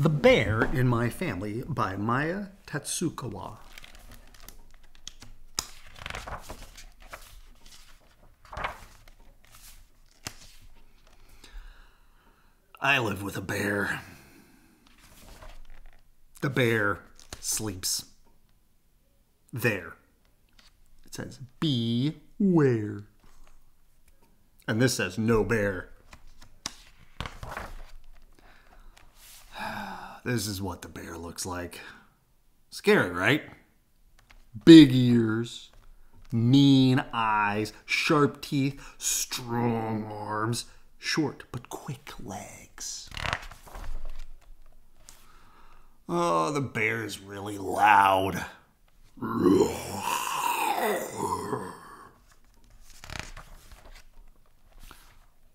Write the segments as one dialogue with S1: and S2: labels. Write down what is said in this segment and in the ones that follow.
S1: The Bear in My Family by Maya Tatsukawa. I live with a bear. The bear sleeps there. It says, beware. And this says, no bear. This is what the bear looks like. Scary, right? Big ears, mean eyes, sharp teeth, strong arms, short but quick legs. Oh, the bear is really loud.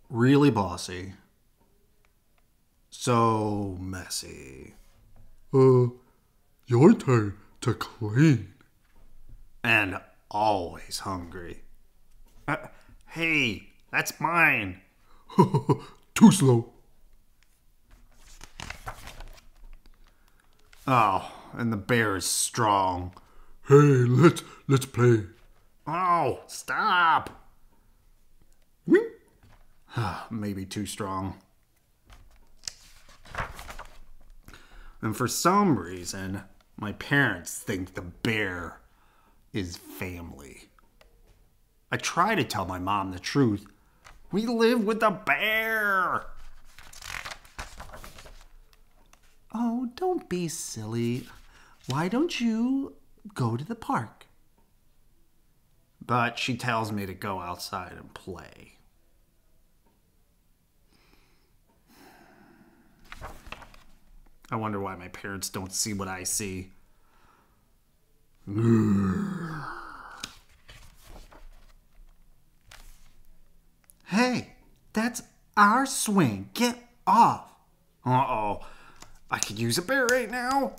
S1: Really bossy. So messy.
S2: Uh, your turn to clean.
S1: And always hungry. Uh, hey, that's mine.
S2: Too slow.
S1: Oh, and the bear is strong.
S2: Hey, let's let's play.
S1: Oh, stop. Maybe too strong. And for some reason, my parents think the bear is family. I try to tell my mom the truth. We live with a bear. Oh, don't be silly. Why don't you go to the park? But she tells me to go outside and play. I wonder why my parents don't see what I see. Hey, that's our swing. Get off. Uh oh. I could use a bear right now.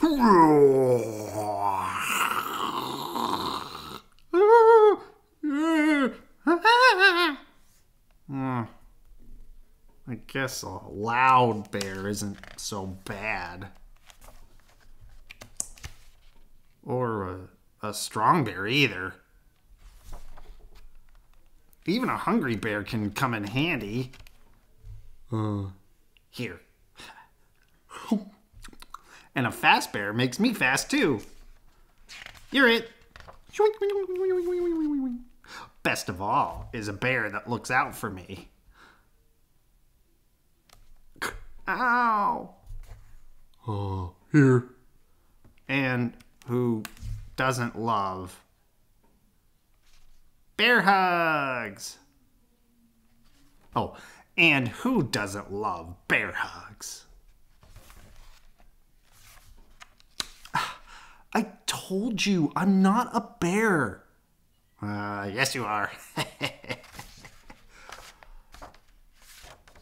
S1: Hmm. I guess a loud bear isn't so bad. Or a, a strong bear either. Even a hungry bear can come in handy.
S2: Uh,
S1: Here. And a fast bear makes me fast too. You're it. Best of all is a bear that looks out for me. Ow.
S2: uh, here.
S1: And who doesn't love bear hugs? Oh, and who doesn't love bear hugs? I told you I'm not a bear. Uh, yes, you are.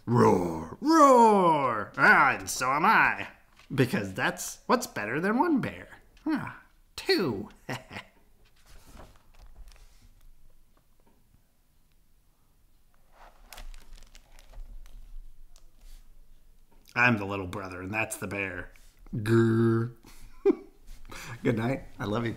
S1: roar, roar. Ah, and so am I. Because that's what's better than one bear. Ah, two. I'm the little brother, and that's the bear. Grr. Good night. I love you.